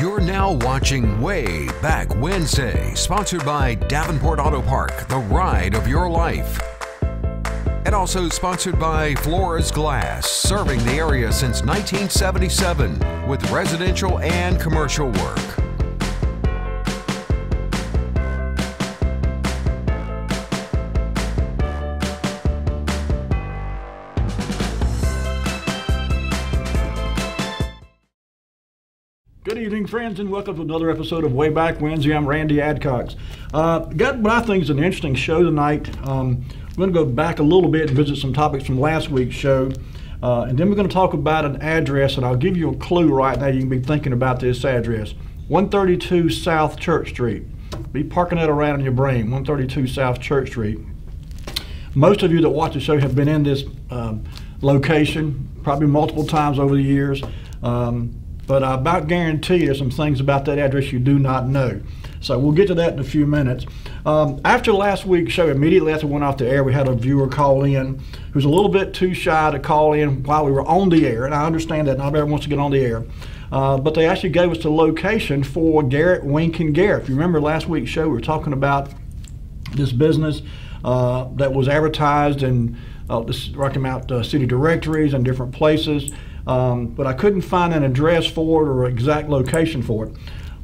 You're now watching Way Back Wednesday, sponsored by Davenport Auto Park, the ride of your life. And also sponsored by Flora's Glass, serving the area since 1977 with residential and commercial work. Good evening, friends, and welcome to another episode of Way Back Wednesday. I'm Randy Adcox. Uh, got what I think is an interesting show tonight. Um, we're going to go back a little bit and visit some topics from last week's show. Uh, and then we're going to talk about an address, and I'll give you a clue right now. You can be thinking about this address 132 South Church Street. Be parking that around in your brain 132 South Church Street. Most of you that watch the show have been in this um, location probably multiple times over the years. Um, but I about guarantee there's some things about that address you do not know. So we'll get to that in a few minutes. Um, after last week's show, immediately after we went off the air, we had a viewer call in who's a little bit too shy to call in while we were on the air, and I understand that not everyone wants to get on the air. Uh, but they actually gave us the location for Garrett Wink and Garrett. If you remember last week's show, we were talking about this business uh, that was advertised in uh, Rocky Mount uh, city directories and different places um, but I couldn't find an address for it or exact location for it.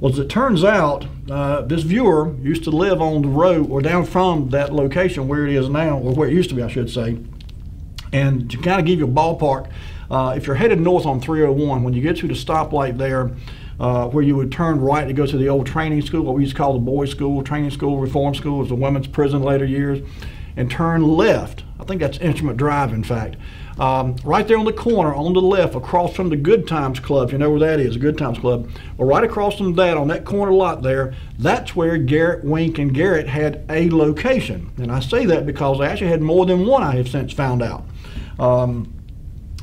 Well, as it turns out, uh, this viewer used to live on the road or down from that location where it is now, or where it used to be, I should say. And to kind of give you a ballpark, uh, if you're headed north on 301, when you get to the stoplight there, uh, where you would turn right to go to the old training school, what we used to call the boys' school, training school, reform school, it was the women's prison later years, and turn left. I think that's Instrument Drive, in fact. Um, right there on the corner, on the left, across from the Good Times Club. You know where that is, Good Times Club. Well, right across from that, on that corner lot there, that's where Garrett Wink and Garrett had a location. And I say that because they actually had more than one, I have since found out. Um,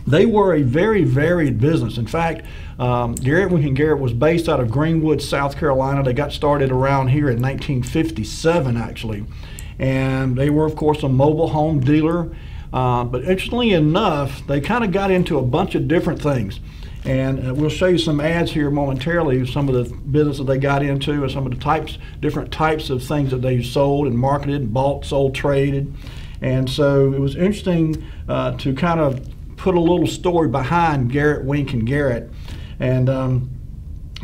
they were a very varied business. In fact, um, Garrett Wink and Garrett was based out of Greenwood, South Carolina. They got started around here in 1957, actually. And they were, of course, a mobile home dealer uh, but interestingly enough, they kind of got into a bunch of different things. And uh, we'll show you some ads here momentarily, some of the business that they got into and some of the types, different types of things that they sold and marketed and bought, sold, traded. And so it was interesting uh, to kind of put a little story behind Garrett Wink and Garrett. And um,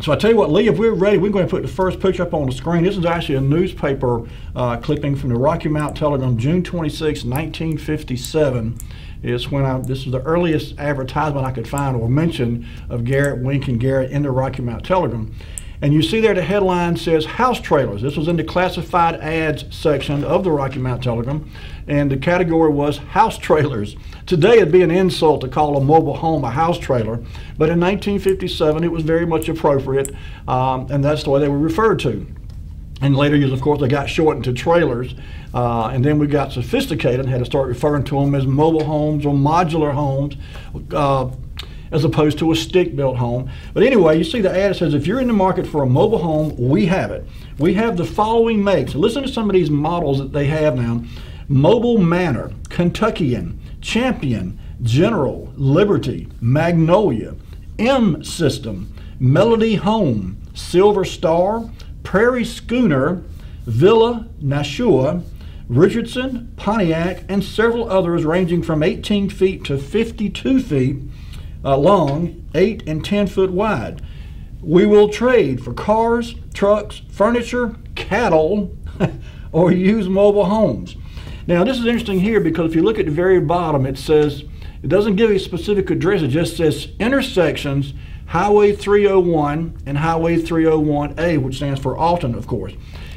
so I tell you what, Lee, if we're ready, we're going to put the first picture up on the screen. This is actually a newspaper uh, clipping from the Rocky Mount Telegram, June 26, 1957. It's when I, this is the earliest advertisement I could find or mention of Garrett Wink and Garrett in the Rocky Mount Telegram. And you see there the headline says house trailers. This was in the classified ads section of the Rocky Mount Telegram, and the category was house trailers. Today it'd be an insult to call a mobile home a house trailer, but in 1957 it was very much appropriate, um, and that's the way they were referred to. In later years, of course, they got shortened to trailers, uh, and then we got sophisticated and had to start referring to them as mobile homes or modular homes. Uh, as opposed to a stick built home. But anyway, you see the ad says if you're in the market for a mobile home, we have it. We have the following makes. Listen to some of these models that they have now Mobile Manor, Kentuckian, Champion, General, Liberty, Magnolia, M System, Melody Home, Silver Star, Prairie Schooner, Villa Nashua, Richardson, Pontiac, and several others ranging from 18 feet to 52 feet uh, long, 8 and 10 foot wide. We will trade for cars, trucks, furniture, cattle, or use mobile homes. Now, this is interesting here because if you look at the very bottom, it says, it doesn't give a specific address, it just says intersections Highway 301 and Highway 301A, which stands for Alton, of course.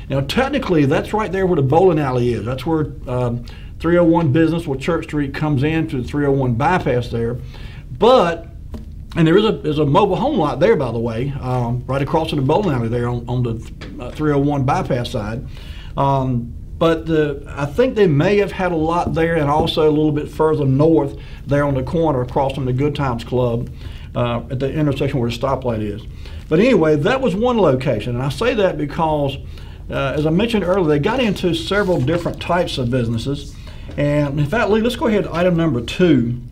Now, technically, that's right there where the bowling alley is. That's where um, 301 Business, where Church Street comes in to the 301 bypass there. But and there is a there's a mobile home lot there, by the way, um, right across from the bowling alley there on, on the uh, 301 bypass side. Um, but the, I think they may have had a lot there, and also a little bit further north there on the corner across from the Good Times Club uh, at the intersection where the stoplight is. But anyway, that was one location, and I say that because, uh, as I mentioned earlier, they got into several different types of businesses. And in fact, Lee, let's go ahead to item number two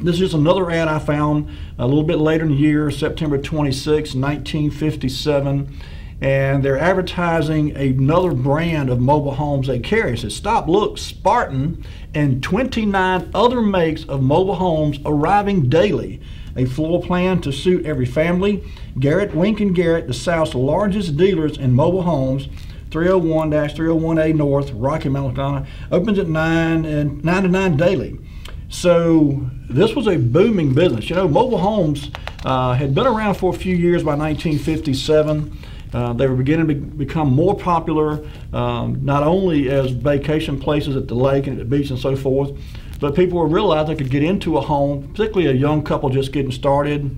this is another ad I found a little bit later in the year, September 26, 1957 and they're advertising another brand of mobile homes they carry. It says, Stop, look, Spartan and 29 other makes of mobile homes arriving daily. A floor plan to suit every family. Garrett, Wink and Garrett, the South's largest dealers in mobile homes. 301-301A North, Rocky Mount, opens at 9 and 9 to 9 daily. So this was a booming business. You know, mobile homes uh, had been around for a few years by 1957. Uh, they were beginning to be, become more popular, um, not only as vacation places at the lake and at the beach and so forth, but people were realizing they could get into a home, particularly a young couple just getting started,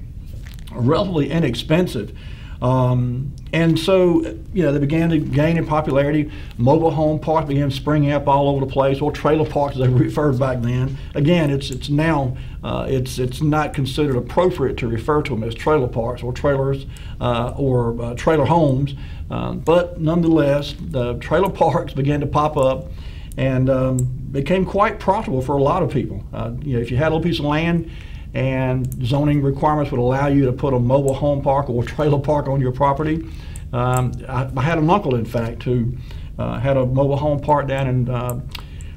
relatively inexpensive. Um, and so, you know, they began to gain in popularity. Mobile home parks began springing up all over the place, or trailer parks as they were referred back then. Again, it's it's now uh, it's it's not considered appropriate to refer to them as trailer parks or trailers uh, or uh, trailer homes. Um, but nonetheless, the trailer parks began to pop up and um, became quite profitable for a lot of people. Uh, you know, if you had a little piece of land and zoning requirements would allow you to put a mobile home park or trailer park on your property. Um, I, I, had an uncle, in fact, who uh, had a mobile home park down in uh,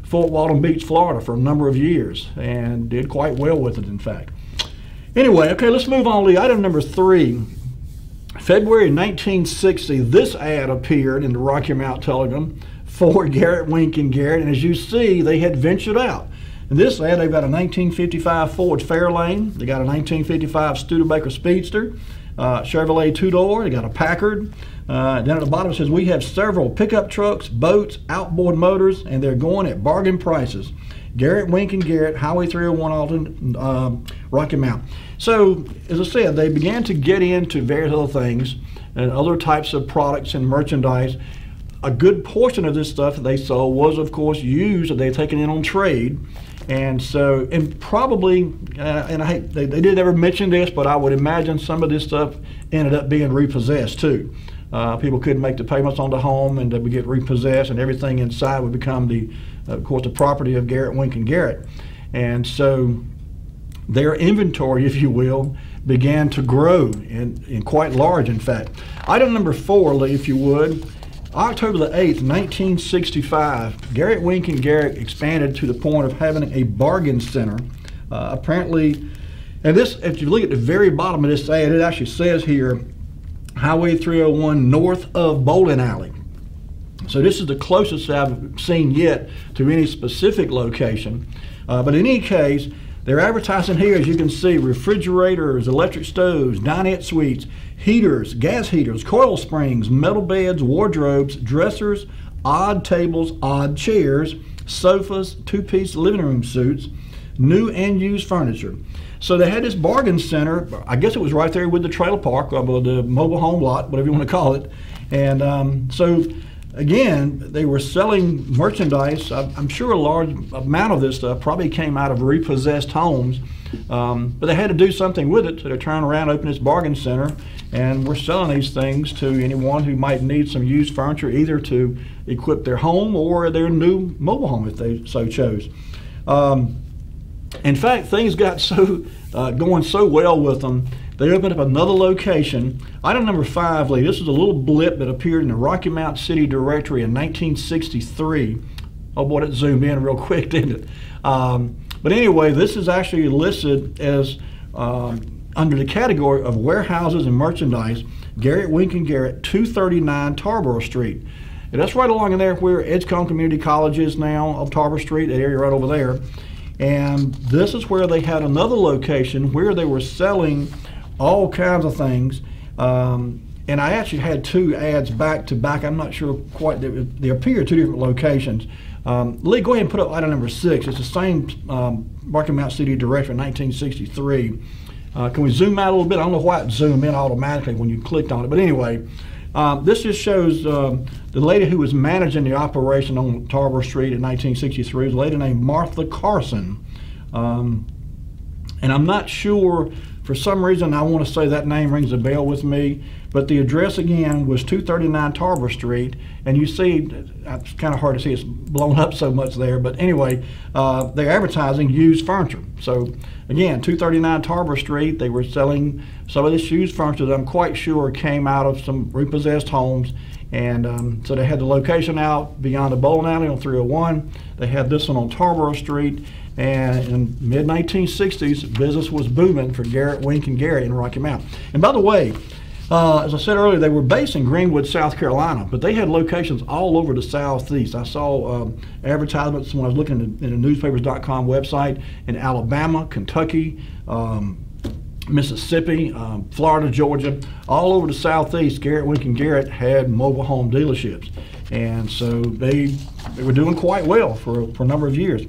Fort Walton Beach, Florida, for a number of years and did quite well with it, in fact. Anyway, okay, let's move on to item number three. February 1960, this ad appeared in the Rocky Mount Telegram for Garrett Wink and Garrett, and as you see, they had ventured out. In this ad, they've got a 1955 Ford Fairlane. They got a 1955 Studebaker Speedster, uh, Chevrolet two-door. They got a Packard. Uh, down at the bottom it says we have several pickup trucks, boats, outboard motors, and they're going at bargain prices. Garrett Wink and Garrett, Highway 301 Alton, uh, Rocky Mount. So, as I said, they began to get into various other things and other types of products and merchandise. A good portion of this stuff that they sold was, of course, used that they had taken in on trade. And so, and probably, uh, and I they, they did ever mention this, but I would imagine some of this stuff ended up being repossessed too. Uh, people couldn't make the payments on the home, and they would get repossessed, and everything inside would become the, of course, the property of Garrett Wink and Garrett. And so, their inventory, if you will, began to grow and, and quite large, in fact. Item number four, Lee, if you would, October the 8th, 1965, Garrett Wink and Garrett expanded to the point of having a bargain center. Uh, apparently, and this, if you look at the very bottom of this ad, it actually says here, Highway 301 north of Bowling Alley. So this is the closest I've seen yet to any specific location. Uh, but in any case, they're advertising here, as you can see, refrigerators, electric stoves, dinette suites, heaters, gas heaters, coil springs, metal beds, wardrobes, dressers, odd tables, odd chairs, sofas, two-piece living room suites, new and used furniture. So they had this bargain center. I guess it was right there with the trailer park, or the mobile home lot, whatever you want to call it. And um, so again, they were selling merchandise. I'm sure a large amount of this stuff probably came out of repossessed homes, um, but they had to do something with it. So they turned around, opened this bargain center, and we're selling these things to anyone who might need some used furniture, either to equip their home or their new mobile home if they so chose. Um, in fact, things got so uh, going so well with them they opened up another location. Item number five, Lee, this is a little blip that appeared in the Rocky Mount City Directory in 1963. Oh boy, it zoomed in real quick, didn't it? Um, but anyway, this is actually listed as um, under the category of warehouses and merchandise, Garrett Wink and Garrett, 239 Tarboro Street. And that's right along in there where Edgecombe Community College is now of Tarboro Street, that area right over there. And this is where they had another location where they were selling all kinds of things. Um, and I actually had two ads back to back. I'm not sure quite, they, they appear at two different locations. Um, Lee, go ahead and put up item number six. It's the same um, Mount City Director in 1963. Uh, can we zoom out a little bit? I don't know why it zoomed in automatically when you clicked on it, but anyway, um, this just shows uh, the lady who was managing the operation on Tarboro Street in 1963 was a lady named Martha Carson. Um, and I'm not sure for some reason, I want to say that name rings a bell with me. But the address again was 239 Tarboro Street, and you see, it's kind of hard to see, it's blown up so much there. But anyway, uh, they're advertising used furniture. So again, 239 Tarboro Street, they were selling some of this used furniture that I'm quite sure came out of some repossessed homes. And um, so they had the location out beyond the bowling alley on 301. They had this one on Tarboro Street. And in mid 1960s, business was booming for Garrett, Wink, and Garrett in Rocky Mount. And by the way, uh, as I said earlier, they were based in Greenwood, South Carolina, but they had locations all over the southeast. I saw um, advertisements when I was looking in the, newspapers.com website in Alabama, Kentucky, um, Mississippi, um, Florida, Georgia, all over the southeast. Garrett Wink and Garrett had mobile home dealerships, and so they they were doing quite well for for a number of years.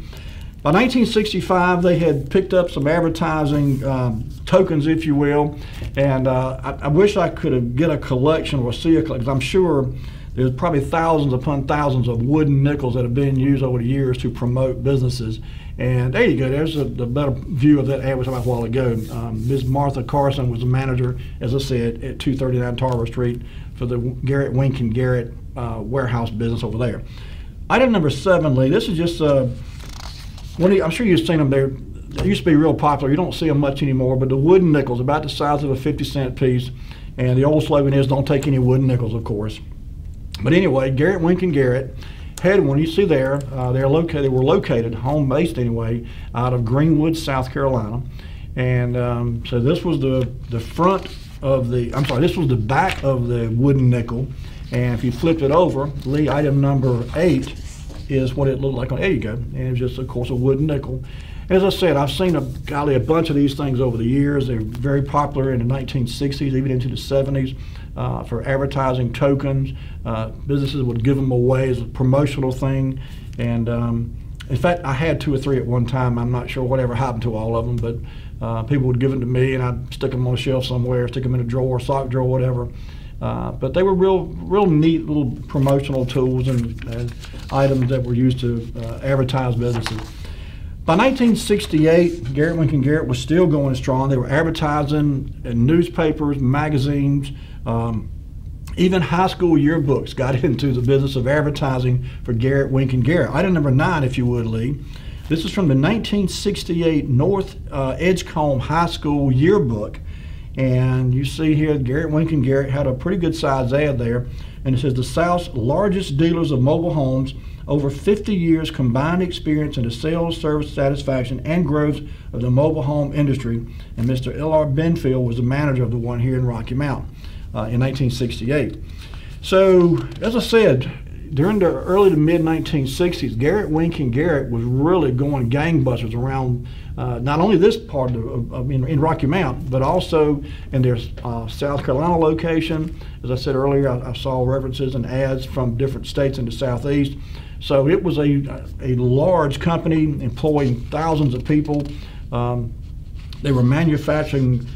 By 1965, they had picked up some advertising um, tokens, if you will, and uh, I, I, wish I could have get a collection or see a collection. I'm sure there's probably thousands upon thousands of wooden nickels that have been used over the years to promote businesses. And there you go. There's a, better view of that ad was a while ago. Um, Ms. Martha Carson was the manager, as I said, at 239 Tarboro Street for the Garrett Wink and Garrett uh, warehouse business over there. Item number seven, Lee. This is just. Uh, you, I'm sure you've seen them there. They used to be real popular. You don't see them much anymore, but the wooden nickels, about the size of a 50 cent piece. And the old slogan is don't take any wooden nickels, of course. But anyway, Garrett Wink and Garrett had one. You see there, uh, they're located. They were located, home based anyway, out of Greenwood, South Carolina. And um, so this was the the front of the. I'm sorry, this was the back of the wooden nickel. And if you flipped it over, Lee, item number eight is what it looked like on, there you go. And it's just, of course, a wooden nickel. As I said, I've seen a, golly, a bunch of these things over the years. They're very popular in the 1960s, even into the 70s, uh, for advertising tokens. Uh, businesses would give them away as a promotional thing. And um, in fact, I had two or three at one time. I'm not sure whatever happened to all of them, but uh, people would give them to me, and I'd stick them on a shelf somewhere, stick them in a drawer, sock drawer, whatever. Uh, but they were real, real neat little promotional tools and, and items that were used to uh, advertise businesses. By 1968, Garrett Wink and Garrett was still going strong. They were advertising in newspapers, magazines, um, even high school yearbooks got into the business of advertising for Garrett Wink and Garrett. Item number nine, if you would, Lee. This is from the 1968 North uh, Edgecombe High School yearbook. And you see here, Garrett Wink and Garrett had a pretty good size ad there. And it says the South's largest dealers of mobile homes, over 50 years combined experience in the sales, service, satisfaction, and growth of the mobile home industry. And Mr. L.R. Benfield was the manager of the one here in Rocky Mount uh, in 1968. So, as I said, during the early to mid 1960s, Garrett Wink and Garrett was really going gangbusters around uh, not only this part of, of in, in, Rocky Mount, but also in their uh, South Carolina location. As I said earlier, I, I, saw references and ads from different states in the southeast. So it was a, a large company employing thousands of people. Um, they were manufacturing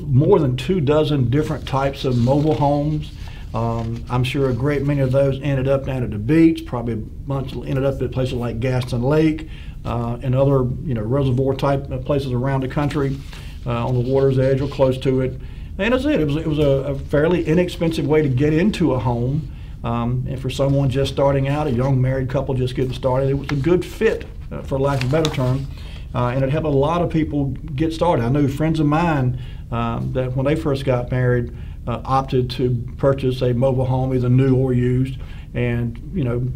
more than two dozen different types of mobile homes. Um, I'm sure a great many of those ended up down at the beach. Probably a bunch ended up at places like Gaston Lake uh, and other you know reservoir type places around the country uh, on the water's edge or close to it. And that's it. It was it was a, a fairly inexpensive way to get into a home. Um, and for someone just starting out, a young married couple just getting started, it was a good fit, uh, for lack of a better term. Uh, and it helped a lot of people get started. I know friends of mine um, that when they first got married, uh, opted to purchase a mobile home, either new or used, and you know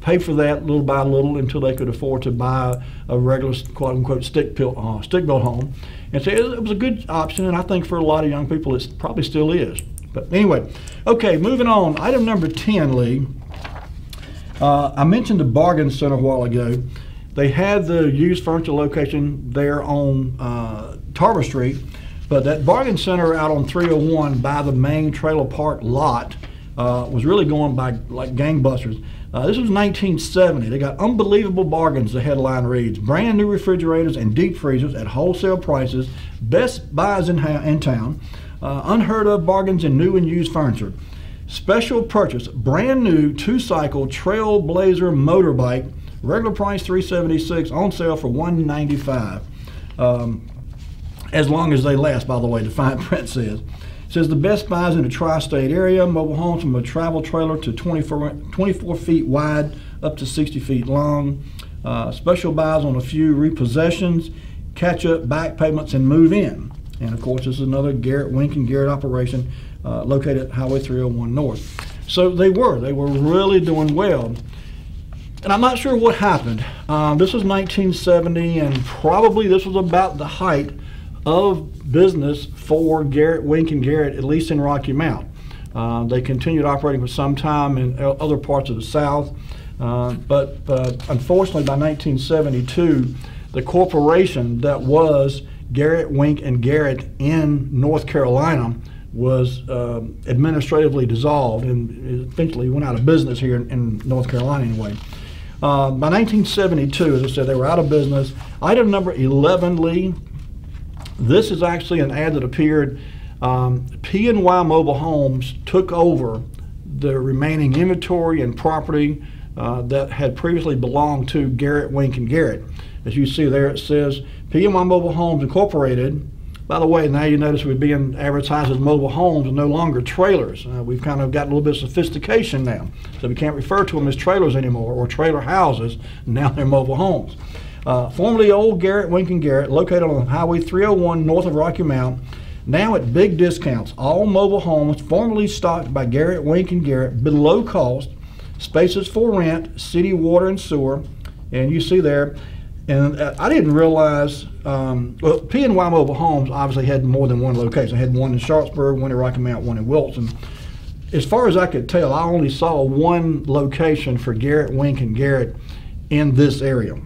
pay for that little by little until they could afford to buy a regular quote unquote stick built uh, stick built home. And so it was a good option, and I think for a lot of young people it probably still is. But anyway, okay, moving on. Item number ten, Lee. Uh, I mentioned the bargain center a while ago. They had the used furniture location there on uh, Tarboro Street but that bargain center out on 301 by the main trailer park lot uh, was really going by like gangbusters. Uh, this was 1970. They got unbelievable bargains, the headline reads. Brand new refrigerators and deep freezers at wholesale prices, best buys in, in town, uh, unheard of bargains in new and used furniture. Special purchase, brand new two cycle Trailblazer motorbike, regular price 376 on sale for 195 um, as long as they last, by the way, the fine print says. It says the best buys in the tri-state area, mobile homes from a travel trailer to 24, 24 feet wide up to 60 feet long. Uh, special buys on a few repossessions, catch up back payments, and move in. And of course, this is another Garrett Wink and Garrett operation uh, located at Highway 301 North. So they were, they were really doing well. And I'm not sure what happened. Um, this was 1970, and probably this was about the height of business for Garrett Wink and Garrett, at least in Rocky Mount. Uh, they continued operating for some time in other parts of the South, uh, but uh, unfortunately by 1972, the corporation that was Garrett Wink and Garrett in North Carolina was uh, administratively dissolved and eventually went out of business here in, in North Carolina anyway. Uh, by 1972, as I said, they were out of business. Item number 11, Lee. This is actually an ad that appeared. Um, P&Y Mobile Homes took over the remaining inventory and property uh, that had previously belonged to Garrett Wink and Garrett. As you see there, it says P&Y Mobile Homes Incorporated by the way, now you notice we're being advertised as mobile homes and no longer trailers. Uh, we've kind of got a little bit of sophistication now. So we can't refer to them as trailers anymore or trailer houses. Now they're mobile homes. Uh, formerly old Garrett Wink and Garrett, located on Highway 301 north of Rocky Mount, now at big discounts. All mobile homes formerly stocked by Garrett Wink and Garrett below cost, spaces for rent, city water and sewer. And you see there, and uh, I didn't realize, um, well, P&Y Mobile Homes obviously had more than one location. They had one in Sharpsburg, one in Rocky Mount, one in Wilson. As far as I could tell, I only saw one location for Garrett Wink and Garrett in this area.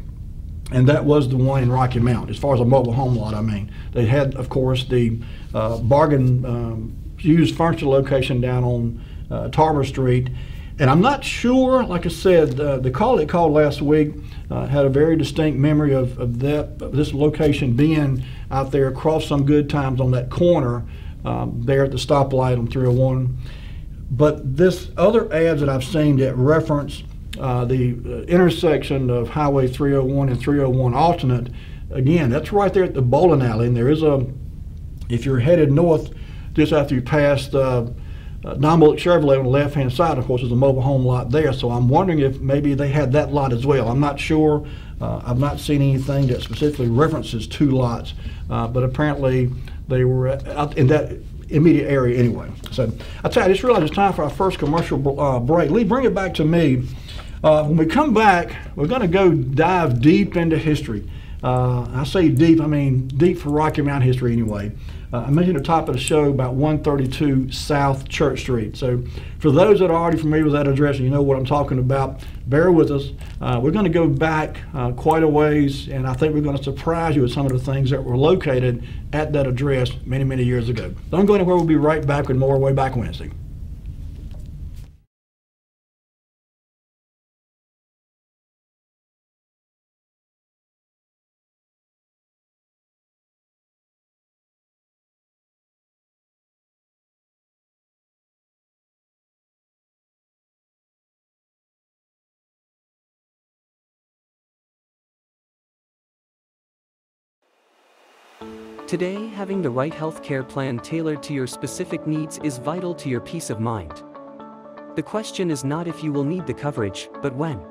And that was the one in Rocky Mount, as far as a mobile home lot, I mean. They had, of course, the uh, bargain um, used furniture location down on uh, Tarboro Street. And I'm not sure, like I said, uh, the call that called last week, uh, had a very distinct memory of, of that of this location being out there across some good times on that corner um, there at the stoplight on 301. But this other ads that I've seen that reference uh, the uh, intersection of Highway 301 and 301 alternate, again, that's right there at the bowling alley. And there is a, if you're headed north, just after you pass uh, uh, Chevrolet on the left hand side, of course, is a mobile home lot there. So I'm wondering if maybe they had that lot as well. I'm not sure. Uh, I've not seen anything that specifically references two lots, uh, but apparently they were out in that immediate area anyway. So I tell you, I just realized it's time for our first commercial uh, break. Lee, bring it back to me. Uh, when we come back, we're going to go dive deep into history. Uh, I say deep, I mean deep for Rocky Mountain history anyway. Uh, I mentioned at the top of the show about 132 South Church Street. So for those that are already familiar with that address and you know what I'm talking about, bear with us. Uh, we're going to go back uh, quite a ways, and I think we're going to surprise you with some of the things that were located at that address many, many years ago. Don't go anywhere. We'll be right back with more Way Back Wednesday. Today, having the right healthcare plan tailored to your specific needs is vital to your peace of mind. The question is not if you will need the coverage, but when.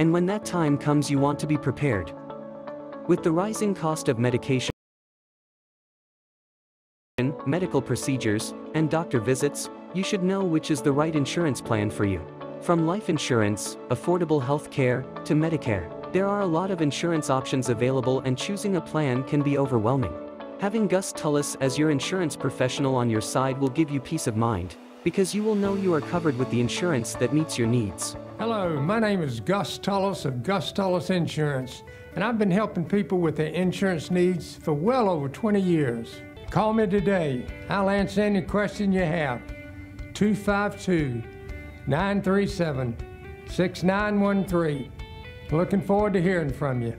And when that time comes you want to be prepared. With the rising cost of medication, medical procedures, and doctor visits, you should know which is the right insurance plan for you. From life insurance, affordable health care, to Medicare. There are a lot of insurance options available and choosing a plan can be overwhelming. Having Gus Tullis as your insurance professional on your side will give you peace of mind, because you will know you are covered with the insurance that meets your needs. Hello, my name is Gus Tullis of Gus Tullis Insurance, and I've been helping people with their insurance needs for well over 20 years. Call me today. I'll answer any question you have. 252 937 6913. Looking forward to hearing from you.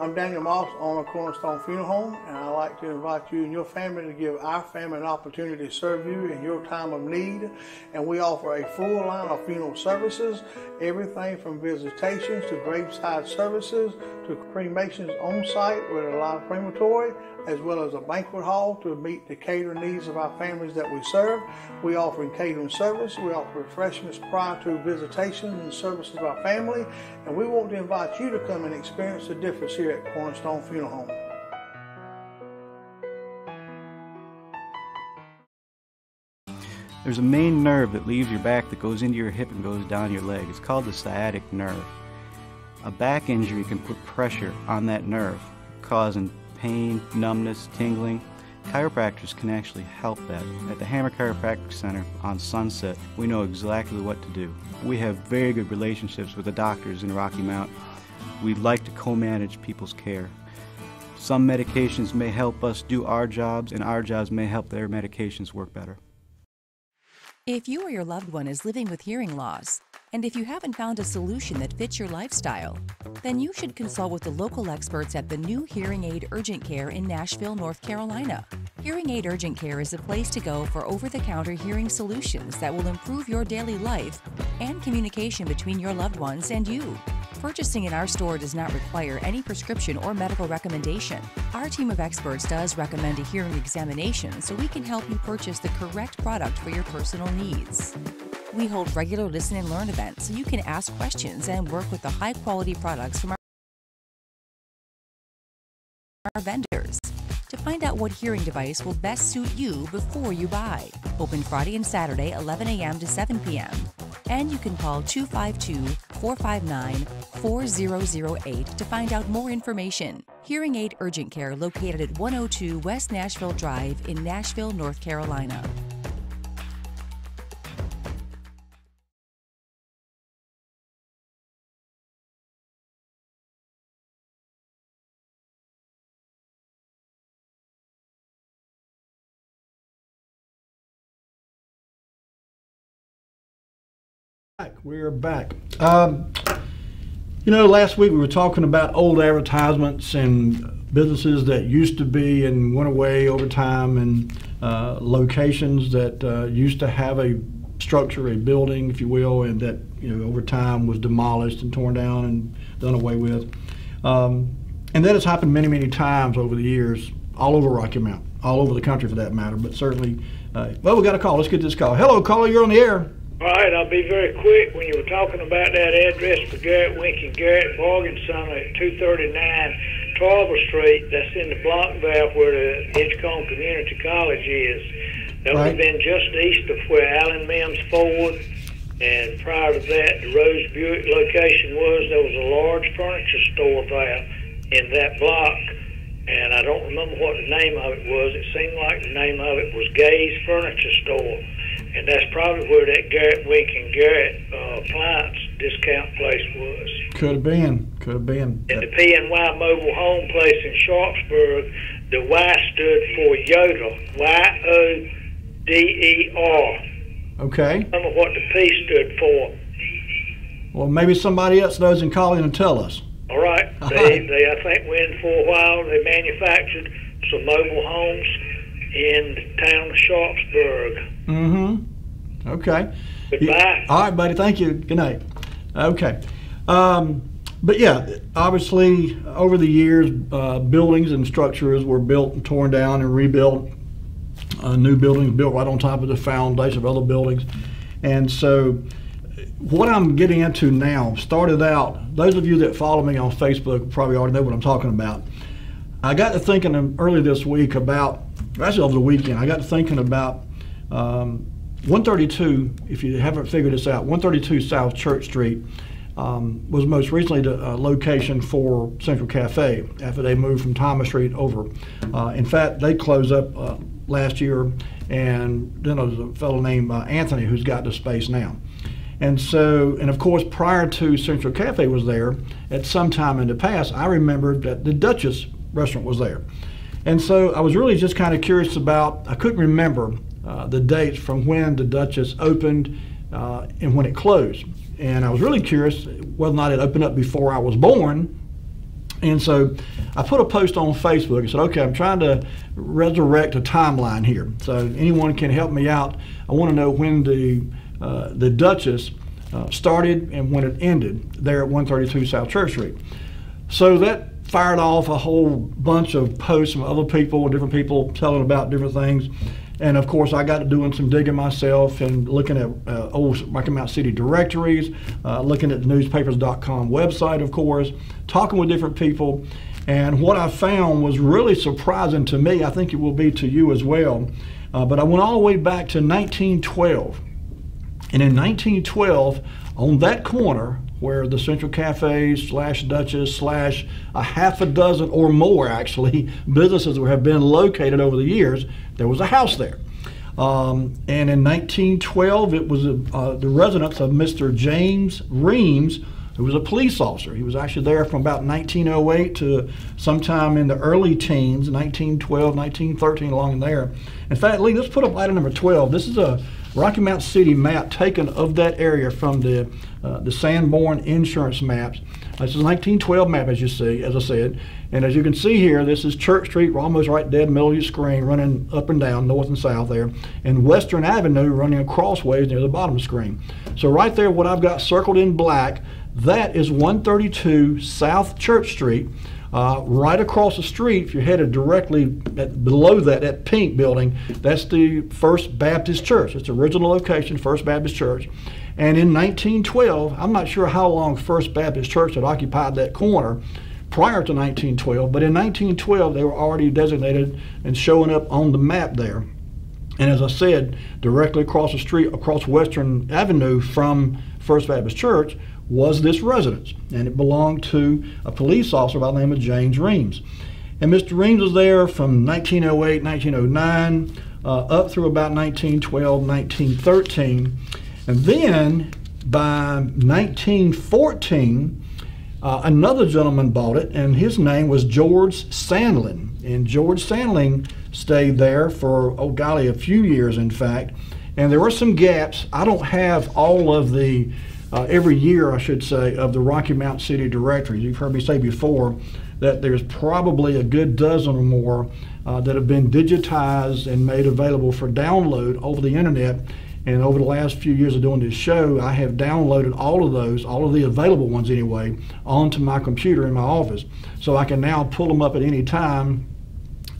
I'm Daniel Moss, owner of Cornerstone Funeral Home, and I'd like to invite you and your family to give our family an opportunity to serve you in your time of need. And we offer a full line of funeral services, everything from visitations to graveside services to cremations on site with a live crematory, as well as a banquet hall to meet the catering needs of our families that we serve. We offer catering service, we offer refreshments prior to visitations and services of our family, and we want to invite you to come and experience the difference here at Cornerstone Funeral Home. There's a main nerve that leaves your back that goes into your hip and goes down your leg. It's called the sciatic nerve. A back injury can put pressure on that nerve, causing pain, numbness, tingling. Chiropractors can actually help that. At the Hammer Chiropractic Center on Sunset, we know exactly what to do. We have very good relationships with the doctors in Rocky Mount. We like to co manage people's care. Some medications may help us do our jobs, and our jobs may help their medications work better. If you or your loved one is living with hearing loss, and if you haven't found a solution that fits your lifestyle, then you should consult with the local experts at the new Hearing Aid Urgent Care in Nashville, North Carolina. Hearing Aid Urgent Care is a place to go for over the counter hearing solutions that will improve your daily life and communication between your loved ones and you. Purchasing in our store does not require any prescription or medical recommendation. Our team of experts does recommend a hearing examination so we can help you purchase the correct product for your personal needs. We hold regular listen and learn events so you can ask questions and work with the high quality products from our vendors to find out what hearing device will best suit you before you buy. Open Friday and Saturday, 11 a.m. to 7 p.m. And you can call 252 459 4008 to find out more information. Hearing Aid Urgent Care located at 102 West Nashville Drive in Nashville, North Carolina. Back. We're back. Um, you know, last week we were talking about old advertisements and businesses that used to be and went away over time, and uh, locations that uh, used to have a structure, a building, if you will, and that you know over time was demolished and torn down and done away with. Um, and that has happened many, many times over the years, all over Rocky Mount, all over the country for that matter. But certainly, uh, well, we got a call. Let's get this call. Hello, caller. You're on the air. All right, I'll be very quick. When you were talking about that address for Garrett Wink and Garrett Morgan Son at 239 Tarboro Street, that's in the block valve where the Edgecombe Community College is. That would have been just east of where Allen Mims Ford and prior to that, the Rose Buick location was. There was a large furniture store there in that block, and I don't remember what the name of it was. It seemed like the name of it was Gay's Furniture Store, and that's probably where that Garrett Wink and Garrett uh, appliance discount place was. Could have been. Could have been. And the PNY Mobile Home Place in Sharpsburg, the Y stood for Yoder, Y O D E R. Okay. Remember what the P stood for. Well, maybe somebody else knows and call in and tell us. All right. They, right. they, I think, went for a while. They manufactured some mobile homes in the town of Sharpsburg. Mm-hmm. Okay. Goodbye. All right, buddy. Thank you. Good night. Okay. Um, but yeah, obviously, over the years, uh, buildings and structures were built and torn down and rebuilt. Uh, new buildings built right on top of the foundation of other buildings. And so, what I'm getting into now started out, those of you that follow me on Facebook probably already know what I'm talking about. I got to thinking early this week about, actually over the weekend, I got to thinking about um, 132, if you haven't figured this out, 132 South Church Street um, was most recently the uh, location for Central Cafe after they moved from Thomas Street over. Uh, in fact, they closed up uh, last year, and then there's a fellow named uh, Anthony who's got the space now. And so, and of course, prior to Central Cafe was there, at some time in the past, I remembered that the Duchess restaurant was there. And so I was really just kind of curious about, I couldn't remember uh, the dates from when the Duchess opened uh, and when it closed. And I was really curious whether or not it opened up before I was born And so I put a post on Facebook and said, okay, I'm trying to resurrect a timeline here. So anyone can help me out. I want to know when the, uh, the Duchess uh, started and when it ended there at 132 South Church Street. So that fired off a whole bunch of posts from other people, different people telling about different things. And of course, I got to doing some digging myself and looking at uh, old Rocky Mount City directories, uh, looking at the newspapers.com website, of course, talking with different people. And what I found was really surprising to me. I think it will be to you as well. Uh, but I went all the way back to 1912. And in 1912, on that corner where the Central Cafe slash Duchess slash a half a dozen or more actually businesses have been located over the years, there was a house there. Um, and in 1912, it was uh, the residence of Mr. James Reams, who was a police officer. He was actually there from about 1908 to sometime in the early teens, 1912, 1913, along there. In fact, Lee, let's put up item number 12. This is a Rocky Mount City map taken of that area from the uh, the Sanborn insurance maps. This is a 1912 map, as you see, as I said. And as you can see here, this is Church Street, we're almost right dead middle of your screen, running up and down, north and south there, and Western Avenue running crossways near the bottom of the screen. So right there, what I've got circled in black, that is 132 South Church Street. Uh, right across the street, if you're headed directly at, below that, that pink building, that's the First Baptist Church. It's the original location, First Baptist Church. And in 1912, I'm not sure how long First Baptist Church had occupied that corner prior to 1912, but in 1912 they were already designated and showing up on the map there. And as I said, directly across the street, across Western Avenue from First Baptist Church, was this residence, and it belonged to a police officer by the name of James Reams. And Mr. Reams was there from 1908, 1909, uh, up through about 1912, 1913. And then by 1914, uh, another gentleman bought it, and his name was George Sandlin. And George Sandlin stayed there for, oh golly, a few years, in fact. And there were some gaps. I don't have all of the uh, every year, I should say, of the Rocky Mount City directories. You've heard me say before that there's probably a good dozen or more uh, that have been digitized and made available for download over the internet. And over the last few years of doing this show, I have downloaded all of those, all of the available ones anyway, onto my computer in my office. So I can now pull them up at any time.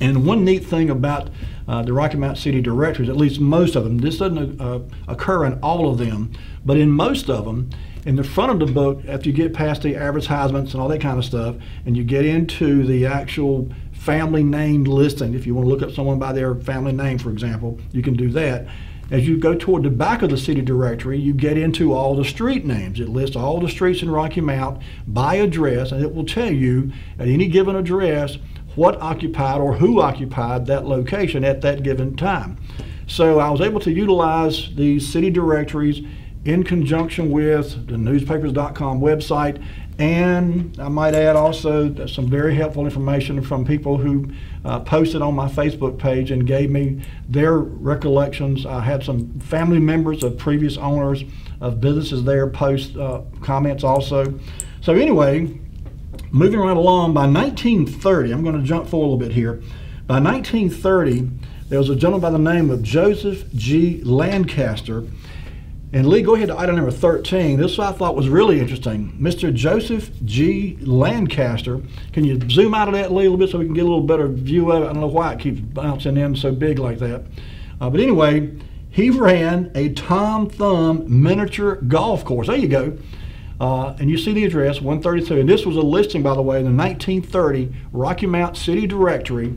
And one neat thing about uh, the Rocky Mount City directories, at least most of them. This doesn't uh, occur in all of them, but in most of them, in the front of the book, after you get past the advertisements and all that kind of stuff, and you get into the actual family name listing, if you want to look up someone by their family name, for example, you can do that. As you go toward the back of the city directory, you get into all the street names. It lists all the streets in Rocky Mount by address, and it will tell you at any given address what occupied or who occupied that location at that given time. So I was able to utilize these city directories in conjunction with the newspapers.com website and I might add also some very helpful information from people who uh, posted on my Facebook page and gave me their recollections. I had some family members of previous owners of businesses there post uh, comments also. So anyway, moving right along, by 1930, I'm going to jump forward a little bit here. By 1930, there was a gentleman by the name of Joseph G. Lancaster. And Lee, go ahead to item number 13. This I thought was really interesting. Mr. Joseph G. Lancaster. Can you zoom out of that, Lee, a little bit so we can get a little better view of it? I don't know why it keeps bouncing in so big like that. Uh, but anyway, he ran a Tom Thumb miniature golf course. There you go. Uh, and you see the address, 132. And this was a listing, by the way, in the 1930 Rocky Mount City Directory.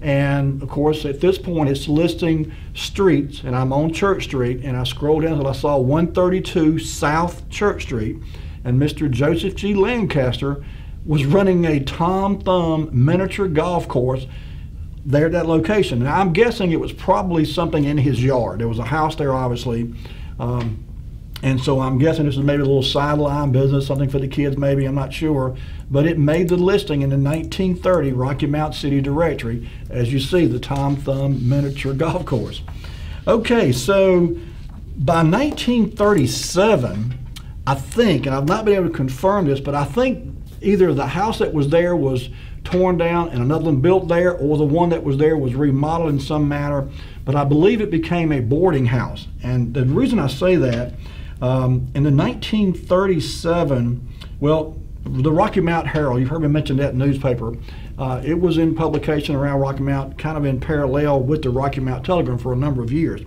And of course, at this point, it's listing streets, and I'm on Church Street, and I scrolled down until I saw 132 South Church Street, and Mr. Joseph G. Lancaster was running a Tom Thumb miniature golf course there at that location. And I'm guessing it was probably something in his yard. There was a house there, obviously. Um, and so I'm guessing this is maybe a little sideline business, something for the kids, maybe, I'm not sure. But it made the listing in the 1930 Rocky Mount City Directory, as you see, the Tom Thumb Miniature Golf Course. Okay, so by 1937, I think, and I've not been able to confirm this, but I think either the house that was there was torn down and another one built there, or the one that was there was remodeled in some manner. But I believe it became a boarding house. And the reason I say that, um, in the 1937, well, the Rocky Mount Herald, you've heard me mention that newspaper. Uh, it was in publication around Rocky Mount, kind of in parallel with the Rocky Mount Telegram for a number of years.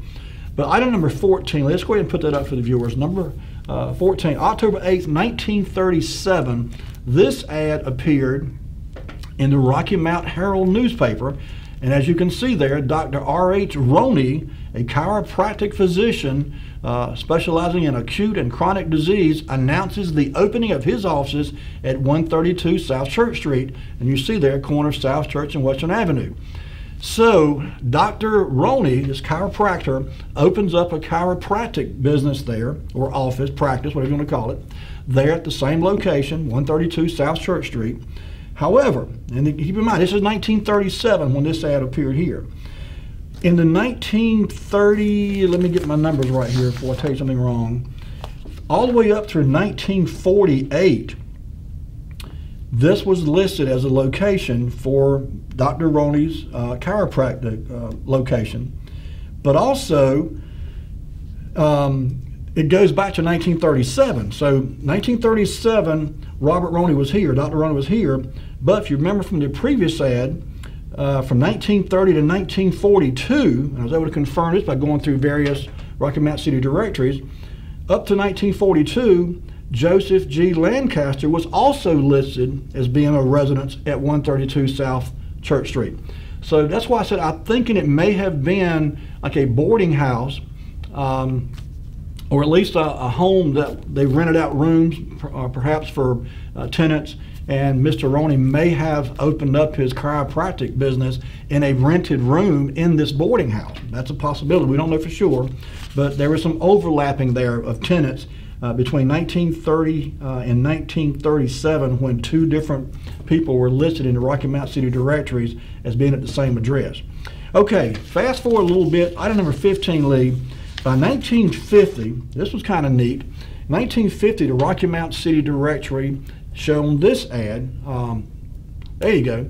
But item number 14, let's go ahead and put that up for the viewers. Number uh, 14, October 8th, 1937, this ad appeared in the Rocky Mount Herald newspaper. And as you can see there, Dr. R.H. Roney, a chiropractic physician uh, specializing in acute and chronic disease, announces the opening of his offices at 132 South Church Street. And you see there, corner South Church and Western Avenue. So, Dr. Roney, this chiropractor, opens up a chiropractic business there, or office, practice, whatever you want to call it, there at the same location, 132 South Church Street. However, and keep in mind, this is 1937 when this ad appeared here. In the 1930, let me get my numbers right here before I tell you something wrong, all the way up through 1948, this was listed as a location for Dr. Roney's uh, chiropractic uh, location. But also, um, it goes back to 1937. So 1937, Robert Roney was here, Dr. Roney was here. But if you remember from the previous ad, uh, from 1930 to 1942, and I was able to confirm this by going through various Rocky Mount City directories, up to 1942, Joseph G. Lancaster was also listed as being a residence at 132 South Church Street. So that's why I said I'm thinking it may have been like a boarding house, um, or at least a, a, home that they rented out rooms, uh, perhaps for uh, tenants. And Mr. Roney may have opened up his chiropractic business in a rented room in this boarding house. That's a possibility. We don't know for sure, but there was some overlapping there of tenants uh, between 1930 uh, and 1937 when two different people were listed in the Rocky Mount City directories as being at the same address. Okay, fast forward a little bit. Item number 15, Lee. By 1950, this was kind of neat. 1950, the Rocky Mount City directory showed this ad. Um, there you go.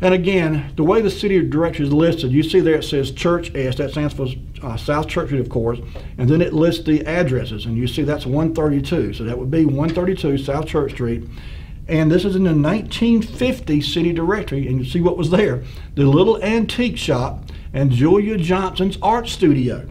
And again, the way the city directory is listed, you see there it says Church S, that stands for uh, South Church Street, of course, and then it lists the addresses, and you see that's 132. So that would be 132 South Church Street. And this is in the 1950 city directory, and you see what was there the little antique shop and Julia Johnson's art studio.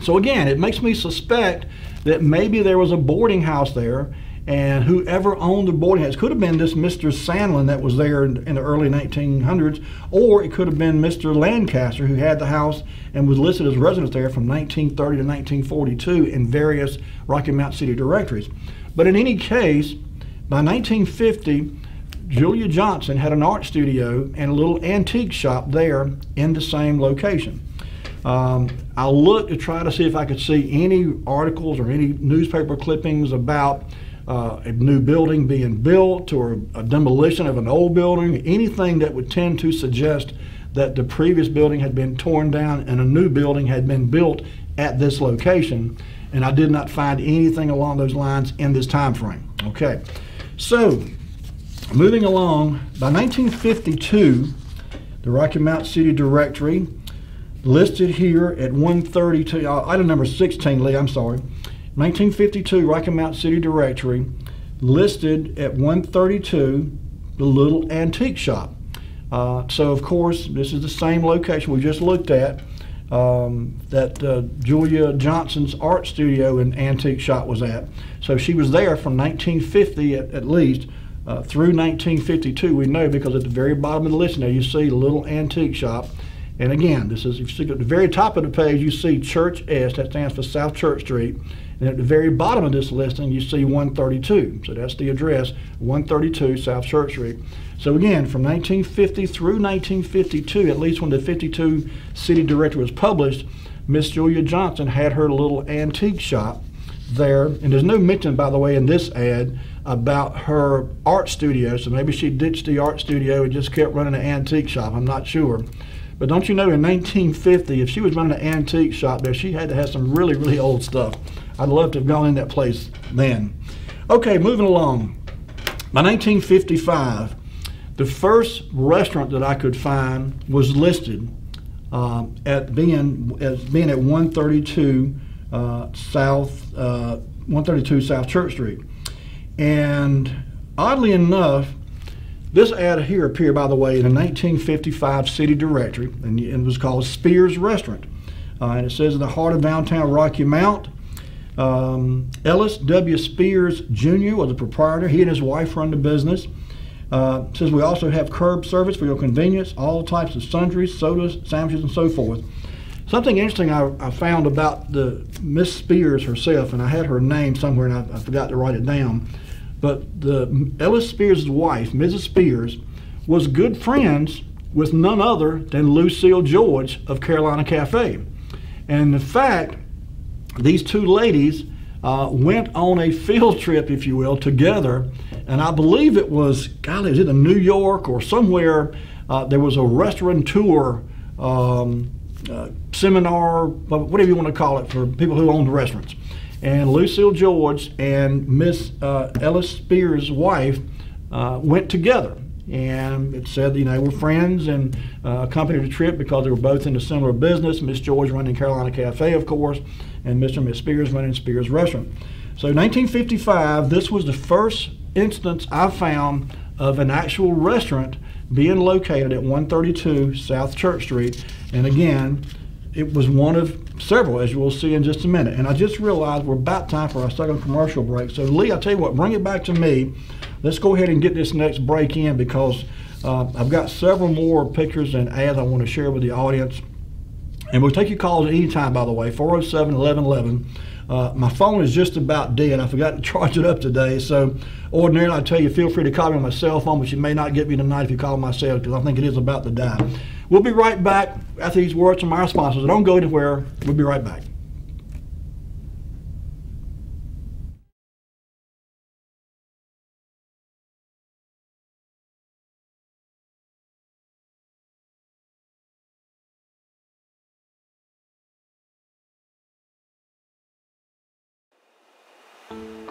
So again, it makes me suspect that maybe there was a boarding house there and whoever owned the boarding house could have been this Mr. Sandlin that was there in, in, the early 1900s, or it could have been Mr. Lancaster who had the house and was listed as residence there from 1930 to 1942 in various Rocky Mount City directories. But in any case, by 1950, Julia Johnson had an art studio and a little antique shop there in the same location. Um, I looked to try to see if I could see any articles or any newspaper clippings about uh, a new building being built or a demolition of an old building, anything that would tend to suggest that the previous building had been torn down and a new building had been built at this location. And I did not find anything along those lines in this time frame. Okay, so moving along, by 1952, the Rocky Mount City Directory listed here at 132, uh, item number 16, Lee, I'm sorry, 1952 Rocky Mount City Directory listed at 132 the little antique shop. Uh, so of course this is the same location we just looked at um, that uh, Julia Johnson's art studio and antique shop was at. So she was there from 1950 at, at least uh, through 1952. We know because at the very bottom of the list now you see the little antique shop. And again, this is if you see at the very top of the page you see Church S, that stands for South Church Street. And at the very bottom of this listing, you see 132. So that's the address, 132 South Church Street. So again, from 1950 through 1952, at least when the 52 city director was published, Miss Julia Johnson had her little antique shop there. And there's no mention, by the way, in this ad about her art studio. So maybe she ditched the art studio and just kept running an antique shop. I'm not sure. But don't you know, in 1950, if she was running an antique shop there, she had to have some really, really old stuff. I'd love to have gone in that place then. Okay, moving along. by 1955, the first restaurant that I could find was listed um, at being as being at 132 uh, South uh, 132 South Church Street, and oddly enough, this ad here appeared, by the way, in a 1955 city directory, and it was called Spears Restaurant. Uh, and it says in the heart of downtown Rocky Mount. Um, Ellis W. Spears Jr. was the proprietor. He and his wife run the business. Uh, says we also have curb service for your convenience, all types of sundries, sodas, sandwiches, and so forth. Something interesting I, I found about the Miss Spears herself, and I had her name somewhere and I, I forgot to write it down. But the Ellis Spears' wife, Mrs. Spears, was good friends with none other than Lucille George of Carolina Cafe. And in fact, these two ladies uh, went on a field trip, if you will, together. And I believe it was, golly, was it in New York or somewhere? Uh, there was a restaurateur um, uh, seminar, whatever you want to call it, for people who own restaurants and Lucille George and Miss uh, Ellis Spears' wife uh, went together. And it said, you know, they were friends and uh, accompanied the trip because they were both in a similar business. Miss George running Carolina Cafe, of course, and Mr. Miss Spears running Spears Restaurant. So 1955, this was the first instance I found of an actual restaurant being located at 132 South Church Street. And again, it was one of several, as you will see in just a minute. And I just realized we're about time for our second commercial break. So, Lee, I tell you what, bring it back to me. Let's go ahead and get this next break in because uh, I've got several more pictures and ads I want to share with the audience. And we'll take your calls at any time, by the way, 407 1111. Uh, my phone is just about dead. I forgot to charge it up today. So, ordinarily, I tell you, feel free to call me on my cell phone, but you may not get me tonight if you call my cell because I think it is about to die. We'll be right back after these words from our sponsors. Don't go anywhere. We'll be right back.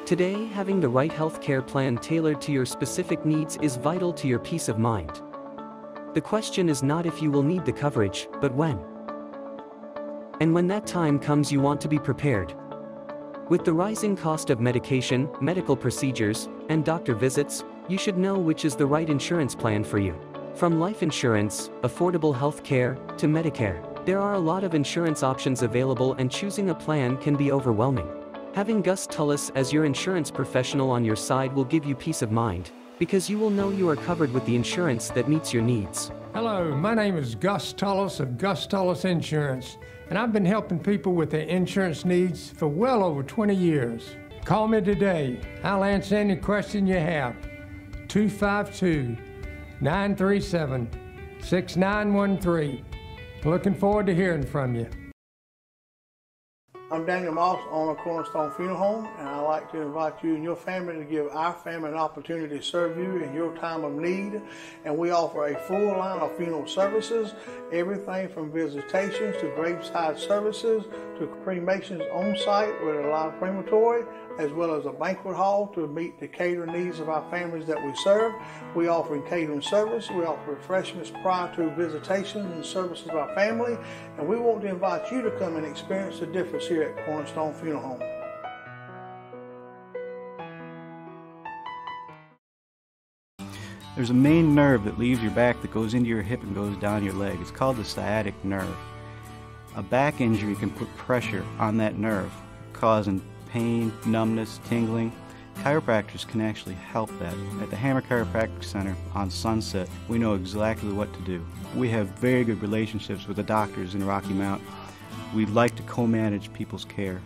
Today, having the right healthcare plan tailored to your specific needs is vital to your peace of mind. The question is not if you will need the coverage, but when. And when that time comes you want to be prepared. With the rising cost of medication, medical procedures, and doctor visits, you should know which is the right insurance plan for you. From life insurance, affordable health care, to Medicare, there are a lot of insurance options available and choosing a plan can be overwhelming. Having Gus Tullis as your insurance professional on your side will give you peace of mind, because you will know you are covered with the insurance that meets your needs. Hello, my name is Gus Tullis of Gus Tullis Insurance, and I've been helping people with their insurance needs for well over 20 years. Call me today. I'll answer any question you have. 252 937 6913. Looking forward to hearing from you. I'm Daniel Moss, owner of Cornerstone Funeral Home, and like to invite you and your family to give our family an opportunity to serve you in your time of need. And we offer a full line of funeral services, everything from visitations to graveside services to cremations on site with a live crematory, as well as a banquet hall to meet the catering needs of our families that we serve. We offer catering service. We offer refreshments prior to visitations and services of our family. And we want to invite you to come and experience the difference here at Cornerstone Funeral Home. There's a main nerve that leaves your back that goes into your hip and goes down your leg. It's called the sciatic nerve. A back injury can put pressure on that nerve, causing pain, numbness, tingling. Chiropractors can actually help that. At the Hammer Chiropractic Center on Sunset, we know exactly what to do. We have very good relationships with the doctors in Rocky Mount. We like to co-manage people's care.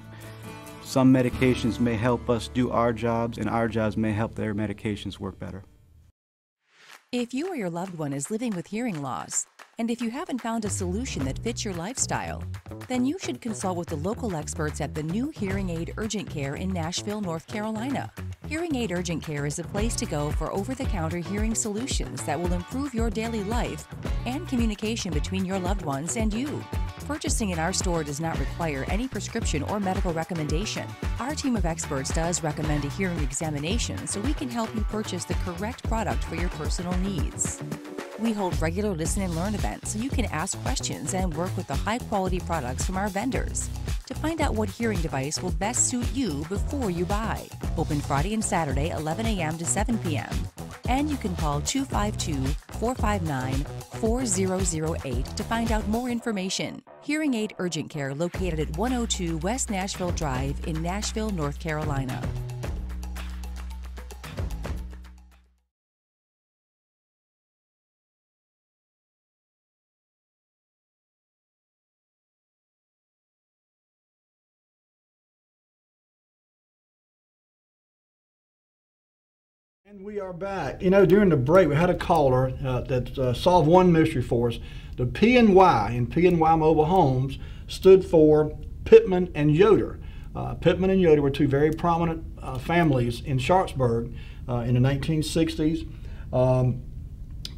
Some medications may help us do our jobs, and our jobs may help their medications work better. If you or your loved one is living with hearing loss, and if you haven't found a solution that fits your lifestyle, then you should consult with the local experts at the new Hearing Aid Urgent Care in Nashville, North Carolina. Hearing Aid Urgent Care is a place to go for over the counter hearing solutions that will improve your daily life and communication between your loved ones and you. Purchasing in our store does not require any prescription or medical recommendation. Our team of experts does recommend a hearing examination so we can help you purchase the correct product for your personal needs. We hold regular listen and learn events so you can ask questions and work with the high quality products from our vendors to find out what hearing device will best suit you before you buy. Open Friday and Saturday, 11 a.m. to 7 p.m. And you can call 252 459 4008 to find out more information. Hearing Aid Urgent Care located at 102 West Nashville Drive in Nashville, North Carolina. And we are back. You know, during the break, we had a caller uh, that uh, solved one mystery for us. The PNY in PNY Mobile Homes stood for Pittman and Yoder. Uh, Pittman and Yoder were two very prominent uh, families in Sharpsburg uh, in the 1960s. Um,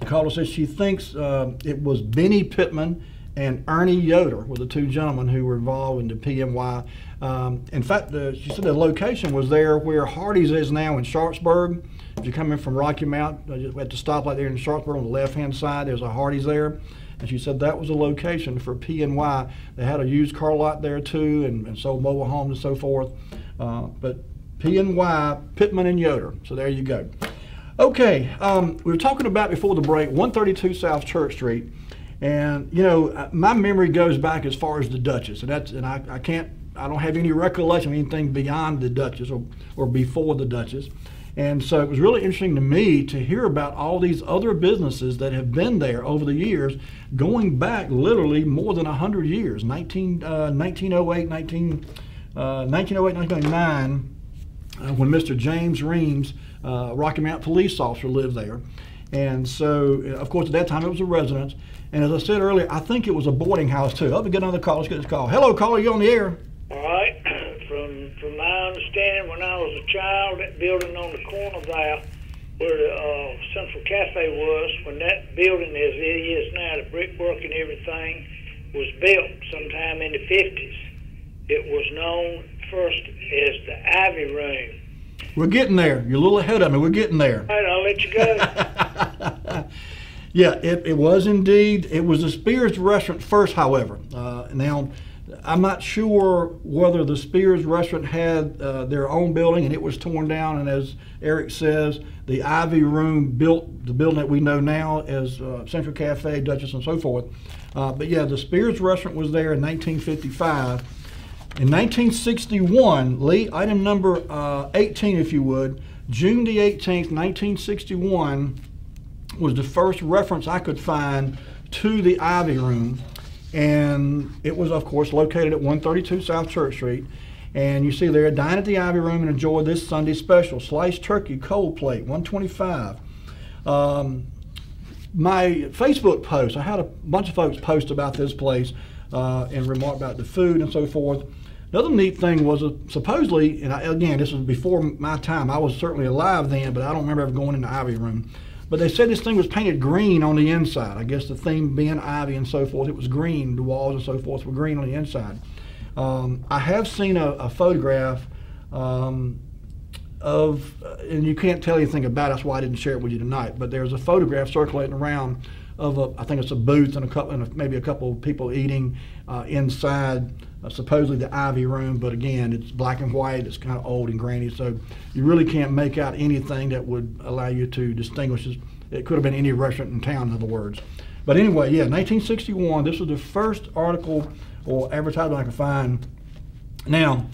the caller says she thinks uh, it was Benny Pittman and Ernie Yoder were the two gentlemen who were involved in the PNY. Um, in fact, the, she said the location was there where Hardee's is now in Sharpsburg. If you're coming from Rocky Mount, uh, just at the stoplight there in Sharpsburg on the left-hand side, there's a Hardee's there. And she said that was a location for PNY. They had a used car lot there too and, and sold mobile homes and so forth. Uh, but PNY, Pittman and Yoder. So there you go. Okay, um, we were talking about before the break 132 South Church Street. And, you know, uh, my memory goes back as far as the Duchess. And, that's, and I, I can't, I don't have any recollection of anything beyond the Duchess or, or before the Duchess. And so it was really interesting to me to hear about all these other businesses that have been there over the years, going back literally more than 100 years 19, uh, 1908, 19, uh, 1908, 1909, uh, when Mr. James Reams, uh, Rocky Mount police officer, lived there. And so, uh, of course, at that time it was a residence. And as I said earlier, I think it was a boarding house too. Let me get another call. Let's get this call. Hello, caller. You on the air? All right. From from my understanding, when I was a child, that building on the corner there, where the uh, Central Cafe was, when that building as it is now, the brickwork and everything, was built sometime in the 50s. It was known first as the Ivy Room. We're getting there. You're a little ahead of me. We're getting there. All right, I'll let you go. Yeah, it, it was indeed. It was the Spears restaurant first, however. Uh, now, I'm not sure whether the Spears restaurant had uh, their own building and it was torn down. And as Eric says, the Ivy Room built the building that we know now as uh, Central Cafe, Duchess, and so forth. Uh, but yeah, the Spears restaurant was there in 1955. In 1961, Lee, item number uh, 18, if you would, June the 18th, 1961 was the first reference I could find to the Ivy Room. And it was, of course, located at 132 South Church Street. And you see there, dine at the Ivy Room and enjoy this Sunday special sliced turkey, cold plate, 125. Um, my Facebook post, I had a bunch of folks post about this place uh, and remark about the food and so forth. Another neat thing was uh, supposedly, and I, again, this was before my time. I was certainly alive then, but I don't remember ever going in the Ivy Room. But they said this thing was painted green on the inside. I guess the theme being ivy and so forth, it was green. The walls and so forth were green on the inside. Um, I have seen a, a photograph um, of, uh, and you can't tell anything about it, that's why I didn't share it with you tonight, but there's a photograph circulating around of a, I think it's a booth and a couple, and a, maybe a couple of people eating uh, inside uh, supposedly the Ivy Room, but again, it's black and white. It's kind of old and grainy, so you really can't make out anything that would allow you to distinguish. It, could have been any restaurant in town, in other words. But anyway, yeah, 1961. This was the first article or advertisement I could find. Now,